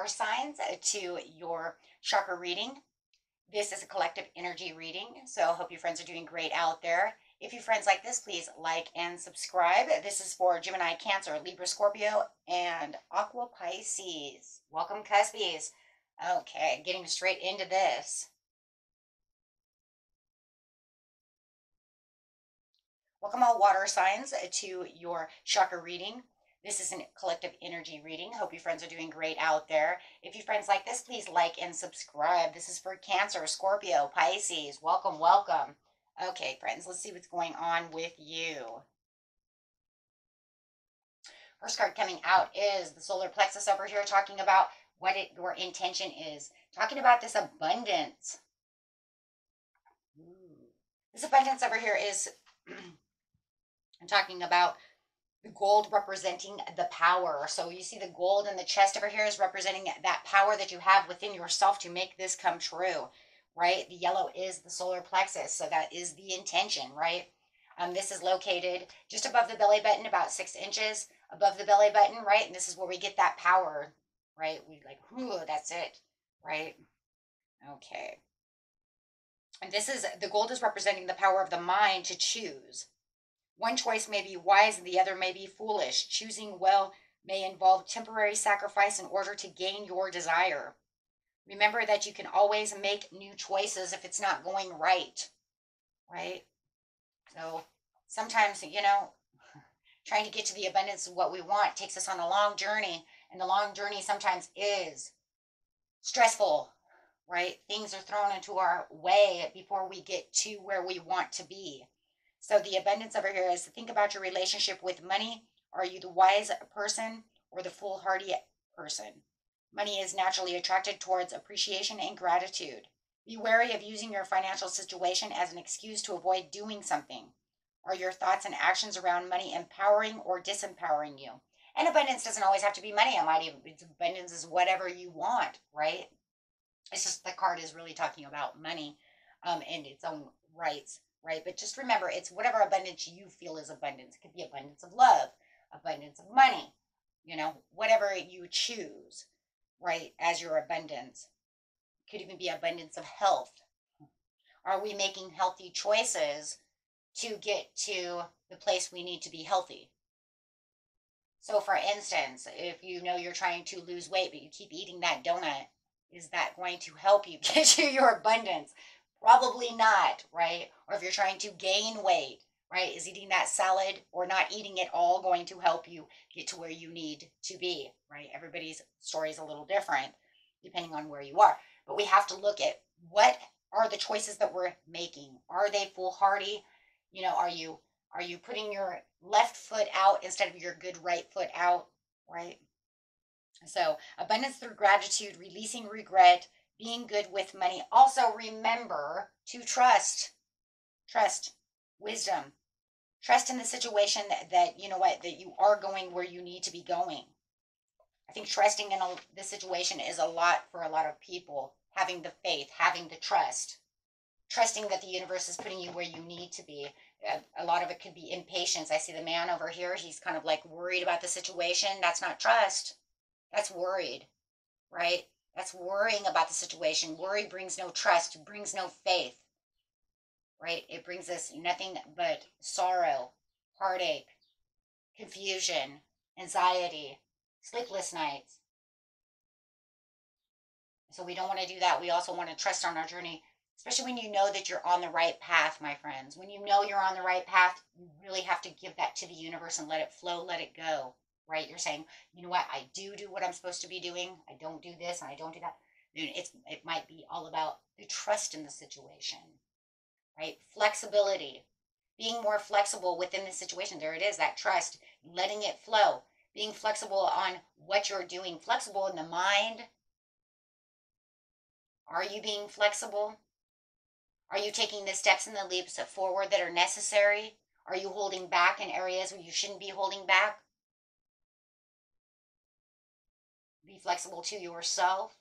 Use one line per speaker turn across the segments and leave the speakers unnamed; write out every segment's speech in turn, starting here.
Water signs to your chakra reading. This is a collective energy reading, so I hope your friends are doing great out there. If you friends like this, please like and subscribe. This is for Gemini, Cancer, Libra, Scorpio, and Aqua Pisces. Welcome, Cuspies. Okay, getting straight into this. Welcome all water signs to your chakra reading. This is a collective energy reading. Hope your friends are doing great out there. If your friends like this, please like and subscribe. This is for Cancer, Scorpio, Pisces. Welcome, welcome. Okay, friends, let's see what's going on with you. First card coming out is the solar plexus over here, talking about what it, your intention is. Talking about this abundance. Ooh. This abundance over here is, I'm talking about gold representing the power. So you see the gold in the chest over here is representing that power that you have within yourself to make this come true, right? The yellow is the solar plexus. So that is the intention, right? Um, this is located just above the belly button, about six inches above the belly button, right? And this is where we get that power, right? We like, whoo, that's it, right? Okay. And this is, the gold is representing the power of the mind to choose, one choice may be wise and the other may be foolish. Choosing well may involve temporary sacrifice in order to gain your desire. Remember that you can always make new choices if it's not going right, right? So sometimes, you know, trying to get to the abundance of what we want takes us on a long journey, and the long journey sometimes is stressful, right? Things are thrown into our way before we get to where we want to be. So the abundance over here is to think about your relationship with money. Are you the wise person or the foolhardy person? Money is naturally attracted towards appreciation and gratitude. Be wary of using your financial situation as an excuse to avoid doing something. Are your thoughts and actions around money empowering or disempowering you? And abundance doesn't always have to be money. It might even abundance is whatever you want, right? It's just the card is really talking about money um, and its own rights right? But just remember, it's whatever abundance you feel is abundance. It could be abundance of love, abundance of money, you know, whatever you choose, right, as your abundance. It could even be abundance of health. Are we making healthy choices to get to the place we need to be healthy? So, for instance, if you know you're trying to lose weight, but you keep eating that donut, is that going to help you get to your abundance? Probably not, right? Or if you're trying to gain weight, right? Is eating that salad or not eating it all going to help you get to where you need to be, right? Everybody's story is a little different depending on where you are. But we have to look at what are the choices that we're making? Are they foolhardy? You know, are you are you putting your left foot out instead of your good right foot out, right? So, abundance through gratitude, releasing regret, being good with money. Also, remember to trust. Trust, wisdom. Trust in the situation that, that you know what, that you are going where you need to be going. I think trusting in a, this situation is a lot for a lot of people. Having the faith, having the trust, trusting that the universe is putting you where you need to be. A, a lot of it could be impatience. I see the man over here. He's kind of like worried about the situation. That's not trust. That's worried, right? That's worrying about the situation. Worry brings no trust, brings no faith, right? It brings us nothing but sorrow, heartache, confusion, anxiety, sleepless nights. So we don't want to do that. We also want to trust on our journey, especially when you know that you're on the right path, my friends. When you know you're on the right path, you really have to give that to the universe and let it flow, let it go right? You're saying, you know what, I do do what I'm supposed to be doing. I don't do this and I don't do that. It's, it might be all about the trust in the situation, right? Flexibility, being more flexible within the situation. There it is, that trust, letting it flow, being flexible on what you're doing, flexible in the mind. Are you being flexible? Are you taking the steps and the leaps forward that are necessary? Are you holding back in areas where you shouldn't be holding back? Be flexible to yourself.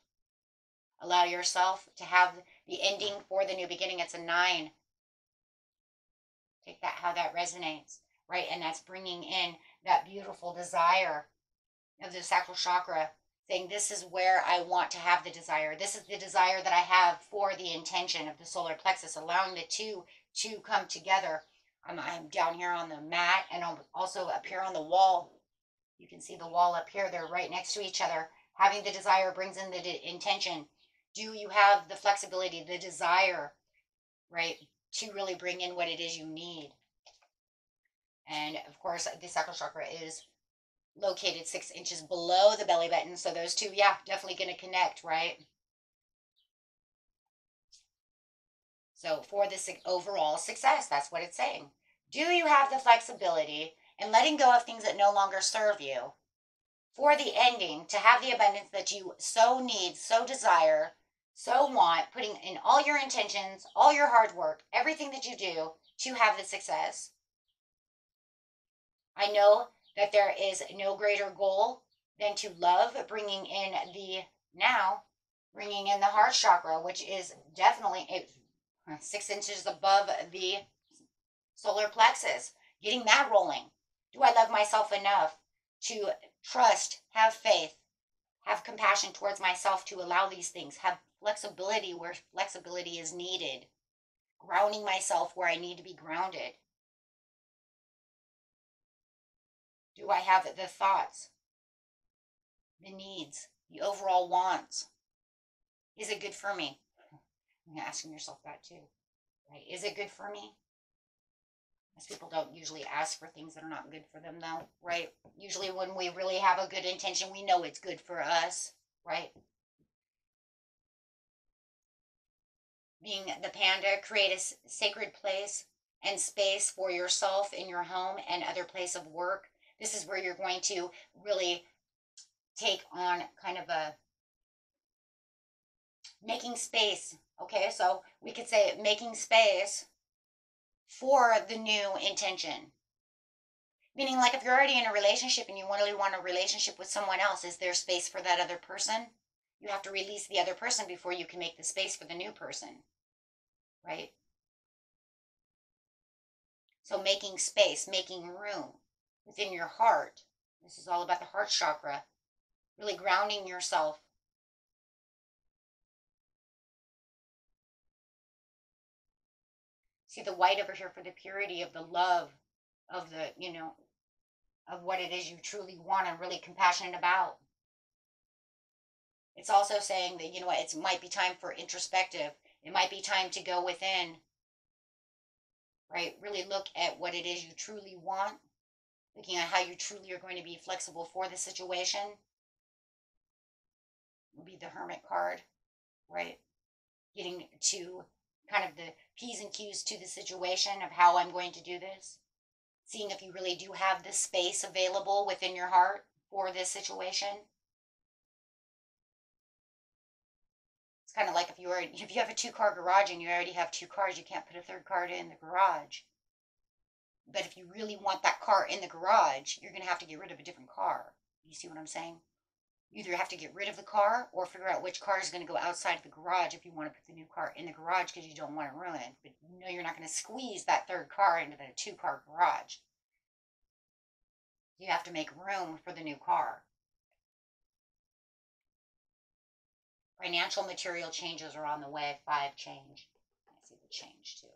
Allow yourself to have the ending for the new beginning. It's a nine. Take that, how that resonates, right? And that's bringing in that beautiful desire of the sacral chakra saying this is where I want to have the desire. This is the desire that I have for the intention of the solar plexus, allowing the two to come together. I'm, I'm down here on the mat and I'm also up here on the wall. You can see the wall up here. They're right next to each other. Having the desire brings in the de- intention. Do you have the flexibility, the desire, right, to really bring in what it is you need? And of course, the sacral chakra is located six inches below the belly button. So those two, yeah, definitely going to connect, right? So for this overall success, that's what it's saying. Do you have the flexibility in letting go of things that no longer serve you for the ending to have the abundance that you so need, so desire, so want, putting in all your intentions, all your hard work, everything that you do to have the success? I know that there is no greater goal than to love, bringing in the now, bringing in the heart chakra, which is definitely six inches above the solar plexus, getting that rolling. Do I love myself enough to trust, have faith, have compassion towards myself to allow these things, have flexibility where flexibility is needed, grounding myself where I need to be grounded? Do I have the thoughts, the needs, the overall wants? Is it good for me? You're asking yourself that too, right? Is it good for me? People don't usually ask for things that are not good for them, though, right? Usually, when we really have a good intention, we know it's good for us, right? Being the panda, create a sacred place and space for yourself in your home and other place of work this is where you're going to really take on kind of a making space. Okay, so we could say making space for the new intention. Meaning, like if you're already in a relationship and you want to really want a relationship with someone else, is there space for that other person? You have to release the other person before you can make the space for the new person, right? So, making space, making room within your heart. This is all about the heart chakra, really grounding yourself. See the white over here for the purity of the love of the, you know, of what it is you truly want and really compassionate about. It's also saying that, you know what, it might be time for introspective. It might be time to go within, right? Really look at what it is you truly want looking at how you truly are going to be flexible for the situation will be the hermit card, right? Getting to kind of the P's and Q's to the situation of how I'm going to do this. Seeing if you really do have the space available within your heart for this situation. It's kind of like if you are if you have a two car garage and you already have two cars, you can't put a third car in the garage. But if you really want that car in the garage, you're going to have to get rid of a different car. You see what I'm saying? You either have to get rid of the car or figure out which car is going to go outside the garage if you want to put the new car in the garage because you don't want to ruin it. But you know you're not going to squeeze that third car into the two car garage. You have to make room for the new car. Financial material changes are on the way. Five change. I see the change too.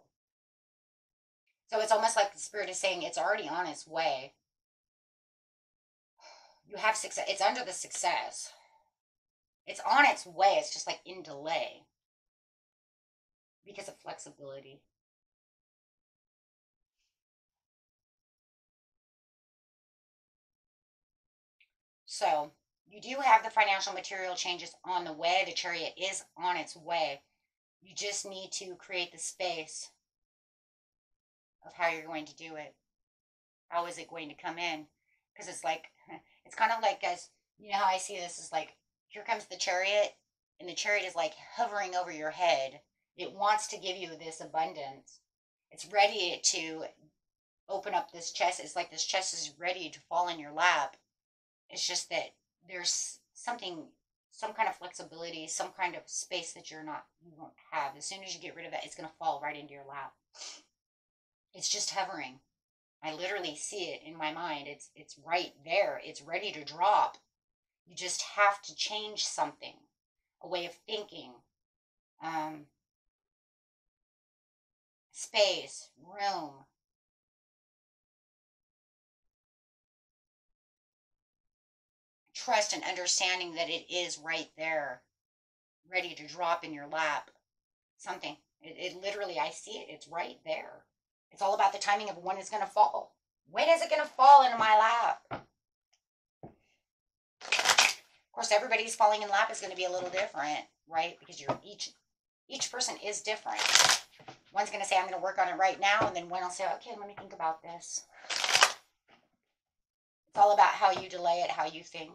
So it's almost like the spirit is saying it's already on its way. You have success. It's under the success. It's on its way. It's just like in delay because of flexibility. So you do have the financial material changes on the way. The chariot is on its way. You just need to create the space of how you're going to do it. How is it going to come in? Because it's like, it's kind of like, guys, you know how I see this is like, here comes the chariot, and the chariot is like hovering over your head. It wants to give you this abundance. It's ready to open up this chest. It's like this chest is ready to fall in your lap. It's just that there's something, some kind of flexibility, some kind of space that you're not, you won't have. As soon as you get rid of that, it's going to fall right into your lap. It's just hovering. I literally see it in my mind. It's it's right there. It's ready to drop. You just have to change something, a way of thinking, um, space, room. Trust and understanding that it is right there, ready to drop in your lap. Something. It, it literally, I see it. It's right there. It's all about the timing of when it's going to fall. When is it going to fall into my lap? Of course, everybody's falling in lap is going to be a little different, right? Because you're each each person is different. One's going to say, I'm going to work on it right now. And then one will say, okay, let me think about this. It's all about how you delay it, how you think.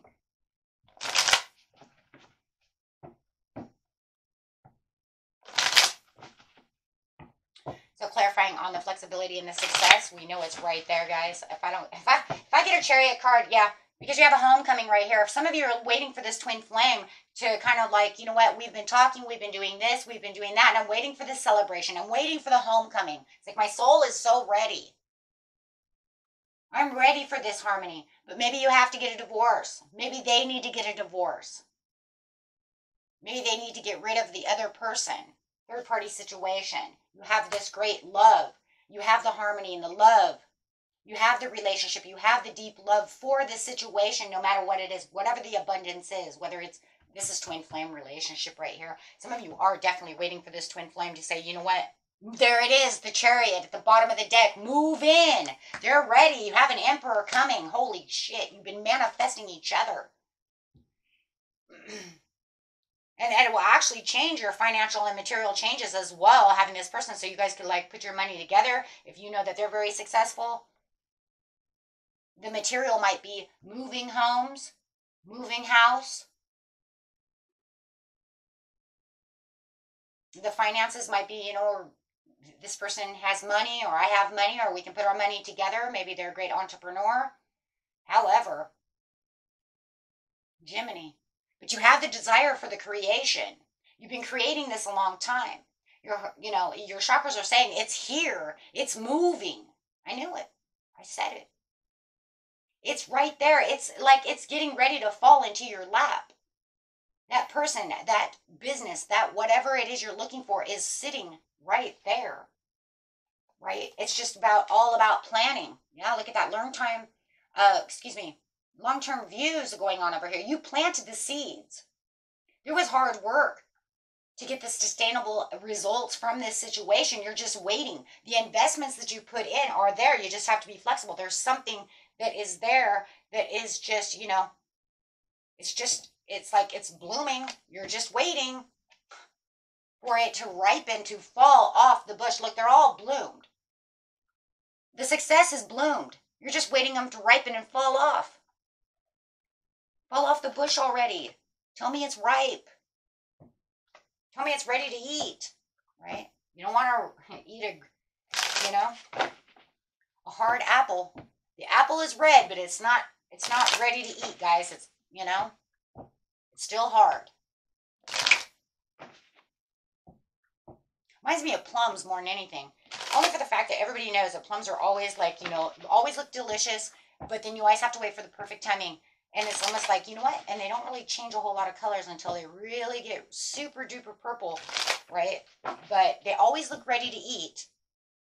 So clarifying on the flexibility and the success, we know it's right there, guys. If I don't, if I, if I get a chariot card, yeah, because you have a homecoming right here. If some of you are waiting for this twin flame to kind of like, you know what, we've been talking, we've been doing this, we've been doing that, and I'm waiting for the celebration. I'm waiting for the homecoming. It's like my soul is so ready. I'm ready for this harmony. But maybe you have to get a divorce. Maybe they need to get a divorce. Maybe they need to get rid of the other person. Third party situation. You have this great love. You have the harmony and the love you have the relationship, you have the deep love for the situation, no matter what it is, whatever the abundance is, whether it's this is twin flame relationship right here. Some of you are definitely waiting for this twin flame to say, you know what? There it is, the chariot at the bottom of the deck. Move in. They're ready. You have an emperor coming. Holy shit. You've been manifesting each other. and, and it will actually change your financial and material changes as well, having this person. So you guys could like put your money together if you know that they're very successful the material might be moving homes, moving house. The finances might be, you know, this person has money or I have money or we can put our money together. Maybe they're a great entrepreneur. However, Gemini, but you have the desire for the creation. You've been creating this a long time. Your, you know, your chakras are saying it's here. It's moving. I knew it. I said it. It's right there. It's like it's getting ready to fall into your lap. That person, that business, that whatever it is you're looking for is sitting right there. Right? It's just about all about planning. Yeah, look at that long time, uh, excuse me, long term views are going on over here. You planted the seeds. There was hard work to get the sustainable results from this situation. You're just waiting. The investments that you put in are there. You just have to be flexible. There's something that is there that is just, you know, it's just, it's like it's blooming. You're just waiting for it to ripen, to fall off the bush. Look, they're all bloomed. The success is bloomed. You're just waiting them to ripen and fall off. Fall off the bush already. Tell me it's ripe. Tell me it's ready to eat, right? You don't want to eat a, you know, a hard apple the apple is red, but it's not it's not ready to eat, guys. It's you know, it's still hard. Reminds me of plums more than anything. Only for the fact that everybody knows that plums are always like, you know, always look delicious, but then you always have to wait for the perfect timing. And it's almost like, you know what? And they don't really change a whole lot of colors until they really get super duper purple, right? But they always look ready to eat.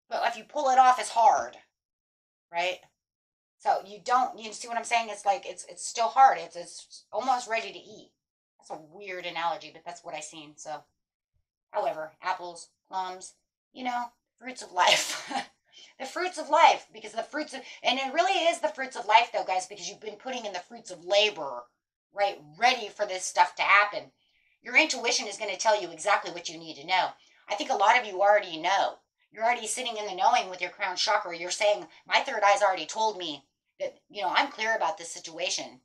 But if you pull it off, it's hard, right? So you don't you see what I'm saying? It's like it's it's still hard. It's it's almost ready to eat. That's a weird analogy, but that's what I seen. So however, apples, plums, you know, fruits of life. the fruits of life because the fruits of and it really is the fruits of life though, guys, because you've been putting in the fruits of labor, right, ready for this stuff to happen. Your intuition is going to tell you exactly what you need to know. I think a lot of you already know. You're already sitting in the knowing with your crown chakra. You're saying, My third eye's already told me that, you know, I'm clear about this situation.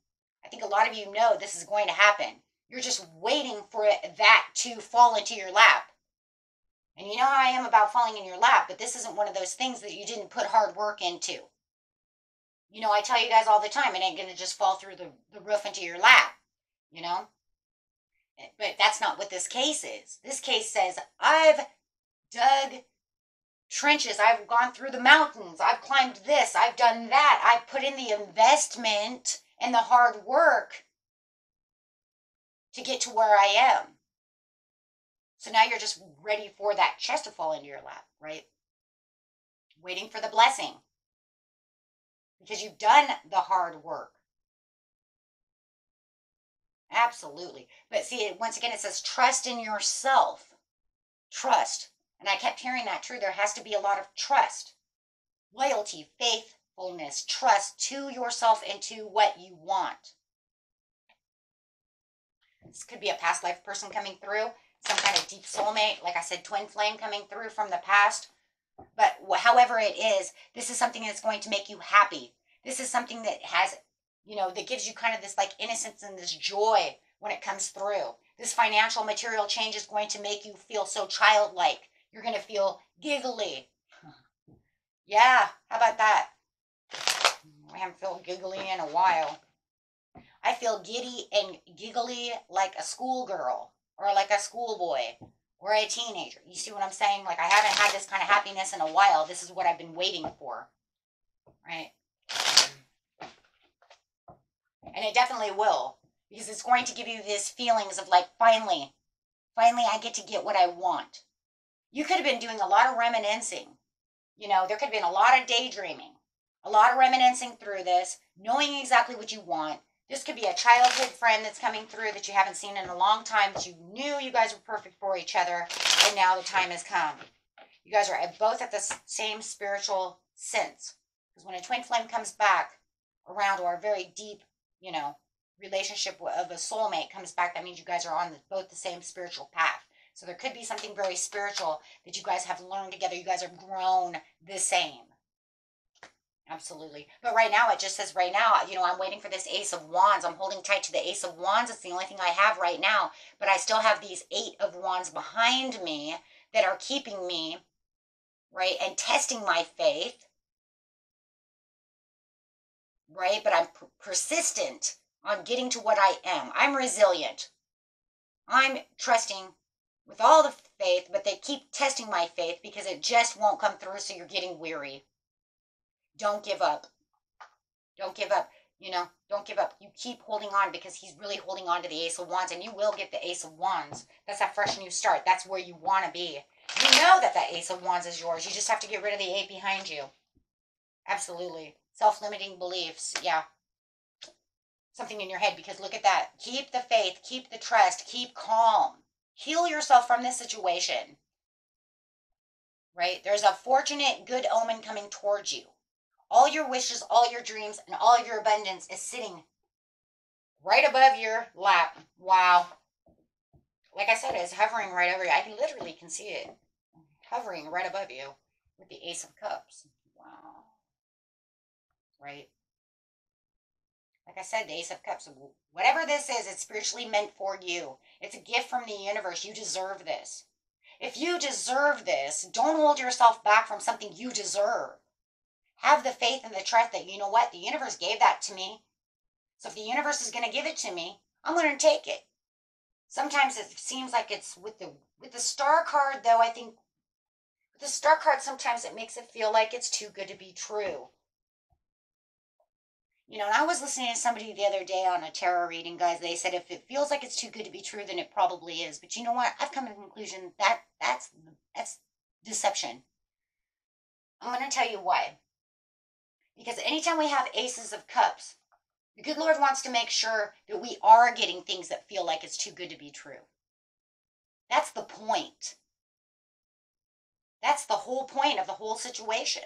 I think a lot of you know this is going to happen. You're just waiting for that to fall into your lap. And you know how I am about falling in your lap, but this isn't one of those things that you didn't put hard work into. You know, I tell you guys all the time, it ain't going to just fall through the, the roof into your lap, you know? Eh, but that's not what this case is. This case says, I've dug trenches. I've gone through the mountains. I've climbed this. I've done that. I've put in the investment and the hard work to get to where I am. So now you're just ready for that chest to fall into your lap, right? Waiting for the blessing. Because you've done the hard work. Absolutely. But see, once again, it says trust in yourself. Trust. And I kept hearing that true. There has to be a lot of trust, loyalty, faithfulness, trust to yourself and to what you want. This could be a past life person coming through, some kind of deep soulmate, like I said, twin flame coming through from the past. But however it is, this is something that's going to make you happy. This is something that has, you know, that gives you kind of this like innocence and this joy when it comes through. This financial material change is going to make you feel so childlike. You're going to feel giggly. Yeah, how about that? I haven't felt giggly in a while. I feel giddy and giggly like a schoolgirl or like a schoolboy or a teenager. You see what I'm saying? Like I haven't had this kind of happiness in a while. This is what I've been waiting for. Right? And it definitely will because it's going to give you these feelings of like finally finally I get to get what I want. You could have been doing a lot of reminiscing. You know, there could have been a lot of daydreaming, a lot of reminiscing through this, knowing exactly what you want, this could be a childhood friend that's coming through that you haven't seen in a long time, that you knew you guys were perfect for each other, and now the time has come. You guys are both at the same spiritual sense. Because when a twin flame comes back around, or a very deep, you know, relationship of a soulmate comes back, that means you guys are on both the same spiritual path. So there could be something very spiritual that you guys have learned together. You guys are grown the same. Absolutely. But right now, it just says right now, you know, I'm waiting for this Ace of Wands. I'm holding tight to the Ace of Wands. It's the only thing I have right now. But I still have these Eight of Wands behind me that are keeping me, right, and testing my faith, right? But I'm persistent on getting to what I am. I'm resilient. I'm trusting with all the faith, but they keep testing my faith because it just won't come through, so you're getting weary. Don't give up. Don't give up. You know, don't give up. You keep holding on because he's really holding on to the Ace of Wands, and you will get the Ace of Wands. That's that fresh new start. That's where you want to be. You know that that Ace of Wands is yours. You just have to get rid of the Eight behind you. Absolutely. Self limiting beliefs. Yeah. Something in your head because look at that. Keep the faith, keep the trust, keep calm. Heal yourself from this situation. Right? There's a fortunate, good omen coming towards you. All your wishes, all your dreams, and all your abundance is sitting right above your lap. Wow. Like I said, it's hovering right over you. I can literally can see it hovering right above you with the Ace of Cups. Wow. Right? Like I said, the Ace of Cups. Whatever this is, it's spiritually meant for you. It's a gift from the universe. You deserve this. If you deserve this, don't hold yourself back from something you deserve. Have the faith and the trust that, you know what, the universe gave that to me. So if the universe is going to give it to me, I'm going to take it. Sometimes it seems like it's with the with the star card though, I think with the star card sometimes it makes it feel like it's too good to be true. You know, and I was listening to somebody the other day on a tarot reading, guys. They said if it feels like it's too good to be true, then it probably is. But you know what? I've come to the conclusion that that's that's deception. I'm going to tell you why. Because anytime we have aces of cups, the good Lord wants to make sure that we are getting things that feel like it's too good to be true. That's the point. That's the whole point of the whole situation.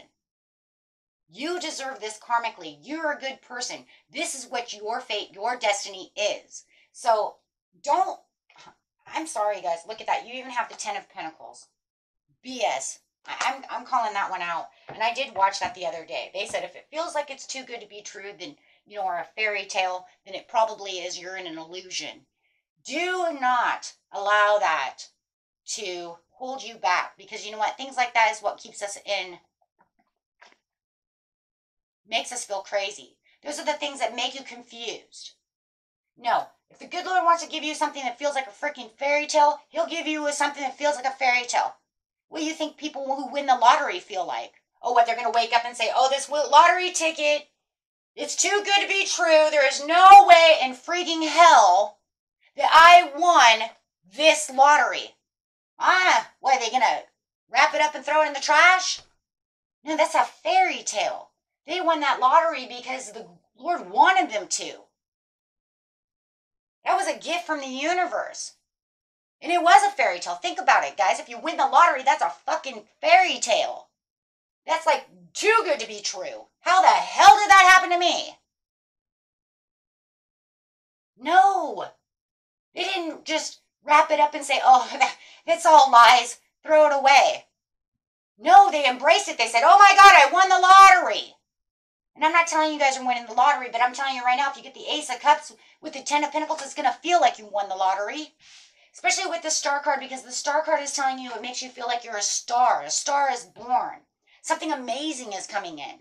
You deserve this karmically. You're a good person. This is what your fate, your destiny is. So don't, I'm sorry, guys. Look at that. You even have the Ten of Pentacles. BS. I'm I'm calling that one out. And I did watch that the other day. They said if it feels like it's too good to be true, then you know, or a fairy tale, then it probably is. You're in an illusion. Do not allow that to hold you back because you know what? Things like that is what keeps us in, makes us feel crazy. Those are the things that make you confused. No, if the good Lord wants to give you something that feels like a freaking fairy tale, He'll give you something that feels like a fairy tale. What do you think people who win the lottery feel like? Oh, what they're going to wake up and say, oh, this lottery ticket, it's too good to be true. There is no way in freaking hell that I won this lottery. Ah, what are they gonna wrap it up and throw it in the trash? No, that's a fairy tale. They won that lottery because the Lord wanted them to. That was a gift from the universe. And it was a fairy tale. Think about it, guys. If you win the lottery, that's a fucking fairy tale. That's like too good to be true. How the hell did that happen to me? No. They didn't just wrap it up and say, oh, that's all lies. Throw it away. No, they embraced it. They said, oh my God, I won the lottery. And I'm not telling you guys are winning the lottery, but I'm telling you right now, if you get the Ace of Cups with the Ten of Pentacles, it's going to feel like you won the lottery. Especially with the Star card, because the Star card is telling you it makes you feel like you're a star. A star is born. Something amazing is coming in.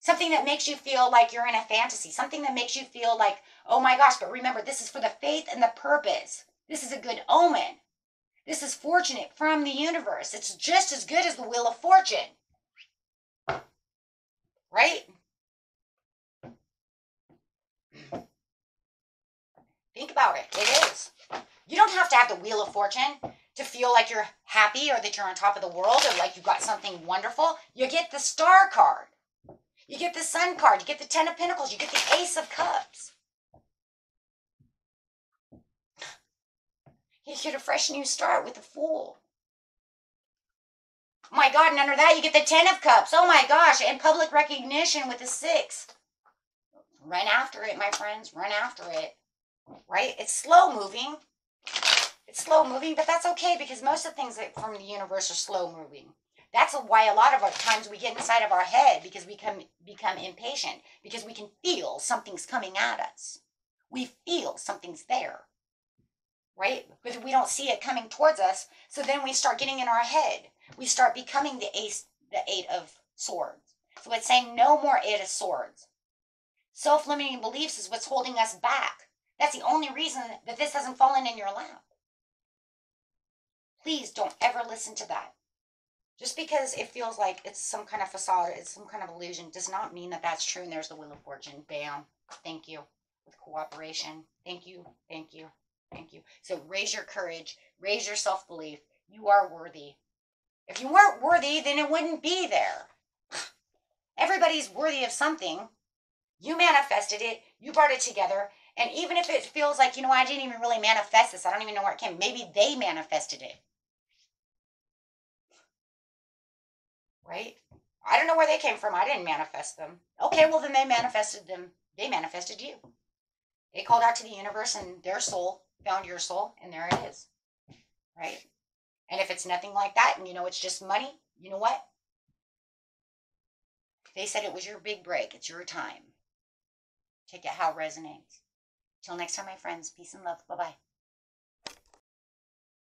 Something that makes you feel like you're in a fantasy. Something that makes you feel like, oh my gosh, but remember, this is for the faith and the purpose. This is a good omen. This is fortunate from the universe. It's just as good as the Wheel of Fortune. Right? Think about it. It is. You don't have to have the Wheel of Fortune to feel like you're happy or that you're on top of the world or like you've got something wonderful. You get the Star card. You get the Sun card. You get the Ten of Pentacles. You get the Ace of Cups. You get a fresh new start with the Fool. My God, and under that you get the Ten of Cups. Oh my gosh, and public recognition with the Six. Run after it, my friends. Run after it. Right? It's slow moving. It's slow moving, but that's okay because most of the things that from the universe are slow moving. That's why a lot of our times we get inside of our head because we come become impatient because we can feel something's coming at us. We feel something's there. Right? But we don't see it coming towards us, so then we start getting in our head. We start becoming the ace the 8 of swords. So it's saying no more 8 of swords. Self-limiting beliefs is what's holding us back. That's the only reason that this hasn't fallen in your lap. Please don't ever listen to that. Just because it feels like it's some kind of facade, it's some kind of illusion, does not mean that that's true. And there's the Wheel of Fortune. Bam. Thank you. With cooperation. Thank you. Thank you. Thank you. So raise your courage, raise your self belief. You are worthy. If you weren't worthy, then it wouldn't be there. Everybody's worthy of something. You manifested it, you brought it together. And even if it feels like, you know, I didn't even really manifest this, I don't even know where it came. Maybe they manifested it. right? I don't know where they came from. I didn't manifest them. Okay, well, then they manifested them. They manifested you. They called out to the universe and their soul found your soul, and there it is, right? And if it's nothing like that and you know it's just money, you know what? They said it was your big break. It's your time. Take it how it resonates. Till next time, my friends. Peace and love. Bye bye.